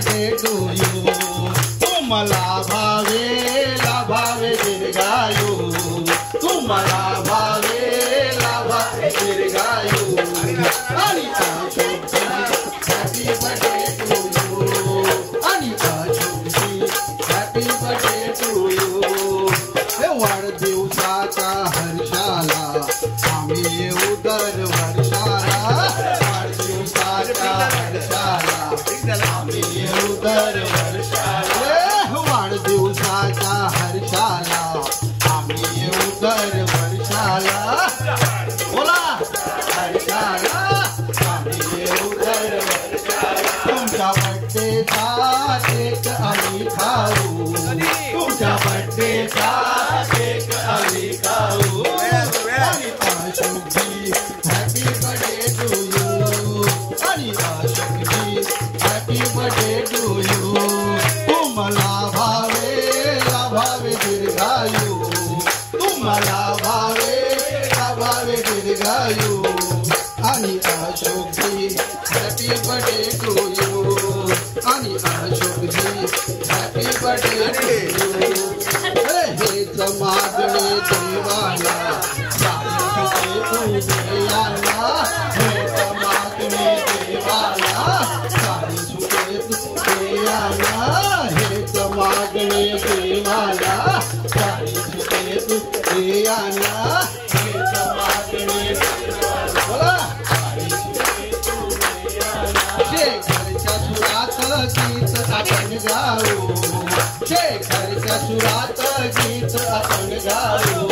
Happy birthday to you तुम्हाला भावे लाभावे दीर्घायू तुम्हाला better. दीर्घायू आणि Ashokji happy birthday to you आणि Ashokji happy birthday to you हेच मागणे देवाला मागणे देवाला हेच मागणे गीत आपण गाऊ। शेखरच्या सुरात गीत आपण गाऊ।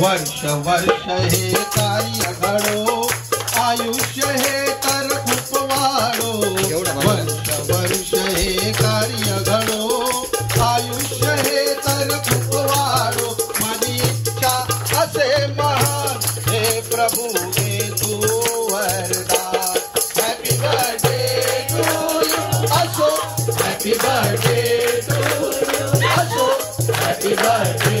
वर्ष वर्ष हे कार्य घडो आयुष्य हे तर खूप वाढो वर्ष वर्ष हे कार्य घडो आयुष्य हे तर खूप वाढो माझी इच्छा असे महान हे प्रभू दे तू वरदान हॅपी बर्थडे टू असो. हॅपी बर्थडे टू असो. Happy birthday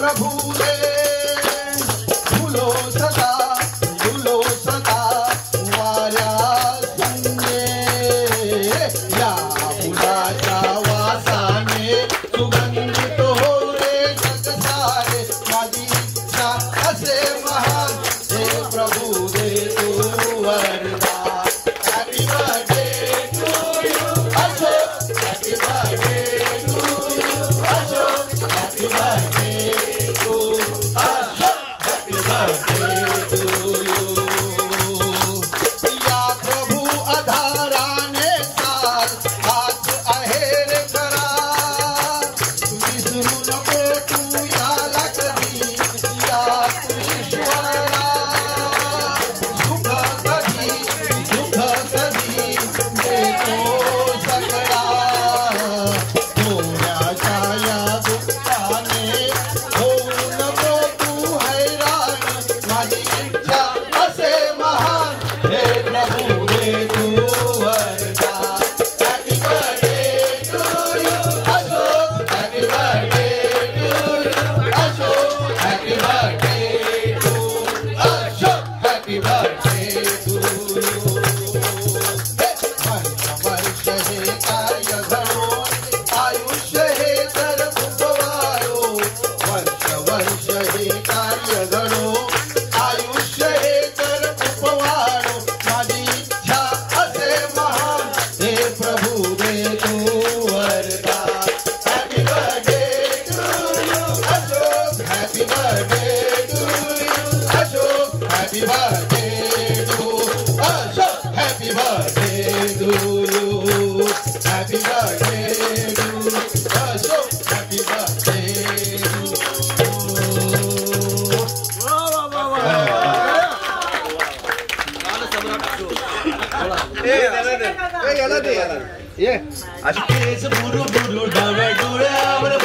हातवर प्रभूले Wow. happy birthday to Ashok. Happy birthday to you. Happy birthday to Ashok. Happy birthday to ये अलादे यार ये अशोक बुरु बुरु डावर डोरे आवर